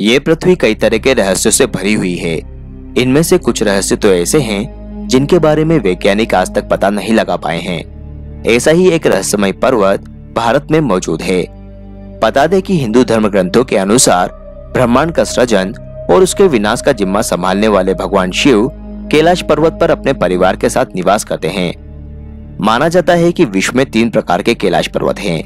ये पृथ्वी कई तरह के रहस्यों से भरी हुई है। इनमें से कुछ रहस्य तो ऐसे हैं, जिनके बारे में वैज्ञानिक आज तक पता नहीं लगा पाए हैं। ऐसा ही एक रहस्यमय पर्वत भारत में मौजूद है। बता दें कि हिंदू धर्म ग्रंथों के अनुसार ब्रह्मांड का सृजन और उसके विनाश का जिम्मा संभालने वाले भगवान शिव कैलाश पर्वत पर अपने परिवार के साथ निवास करते हैं। माना जाता है कि विश्व में तीन प्रकार के कैलाश पर्वत हैं।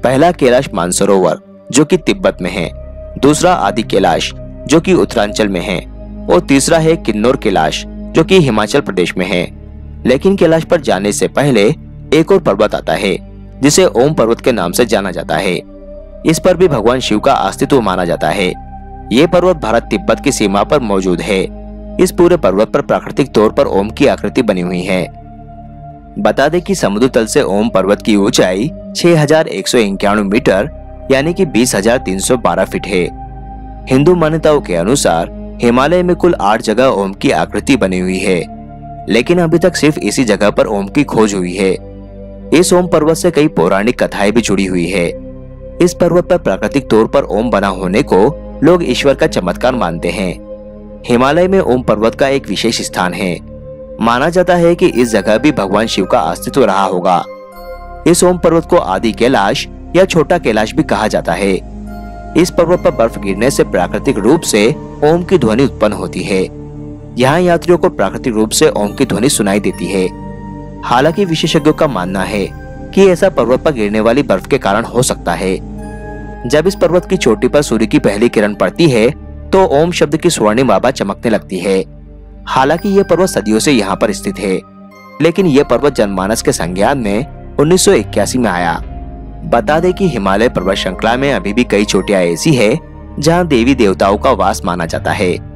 पहला कैलाश मानसरोवर, जो कि तिब्बत में है। दूसरा आदि कैलाश, जो कि उत्तरांचल में है, और तीसरा है किन्नौर कैलाश, जो कि हिमाचल प्रदेश में है। लेकिन कैलाश पर जाने से पहले एक और पर्वत आता है, जिसे ओम पर्वत के नाम से जाना जाता है। इस पर भी भगवान शिव का अस्तित्व माना जाता है। ये पर्वत भारत तिब्बत की सीमा पर मौजूद है। इस पूरे पर्वत पर प्राकृतिक तौर पर ओम की आकृति बनी हुई है। बता दें कि समुद्र तल से ओम पर्वत की ऊंचाई छह हज़ार एक सौ इक्यानवे मीटर यानी कि 20,312 फीट है। हिंदू मान्यताओं के अनुसार हिमालय में कुल आठ जगह ओम की आकृति बनी हुई है लेकिन अभी तक सिर्फ़ इसी जगह पर ओम की खोज हुई है। इस ओम पर्वत से कई पौराणिक कथाएँ भी जुड़ी हुई है। इस पर्वत पर प्राकृतिक तौर पर ओम बना होने को लोग ईश्वर का चमत्कार मानते हैं। हिमालय में ओम पर्वत का एक विशेष स्थान है। माना जाता है कि इस जगह भी भगवान शिव का अस्तित्व रहा होगा। इस ओम पर्वत को आदि कैलाश या छोटा कैलाश भी कहा जाता है। इस पर्वत पर बर्फ़ गिरने से प्राकृतिक रूप से ओम की ध्वनि उत्पन्न होती है। यहाँ यात्रियों को प्राकृतिक रूप से ओम की ध्वनि सुनाई देती है। हालाँकि विशेषज्ञों का मानना है कि ऐसा पर्वत पर गिरने वाली बर्फ़ के कारण हो सकता है। जब इस पर्वत की चोटी पर सूर्य की पहली किरण पड़ती है तो ओम शब्द की स्वर्णिम आभा चमकने लगती है। हालाँकि यह पर्वत सदियों से यहाँ पर स्थित है, लेकिन यह पर्वत जनमानस के संज्ञान में उन्नीस सौ इक्यासी में आया। बता दें कि हिमालय पर्वत श्रृंखला में अभी भी कई चोटियाँ ऐसी है जहाँ देवी देवताओं का वास माना जाता है।